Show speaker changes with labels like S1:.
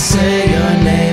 S1: say your name.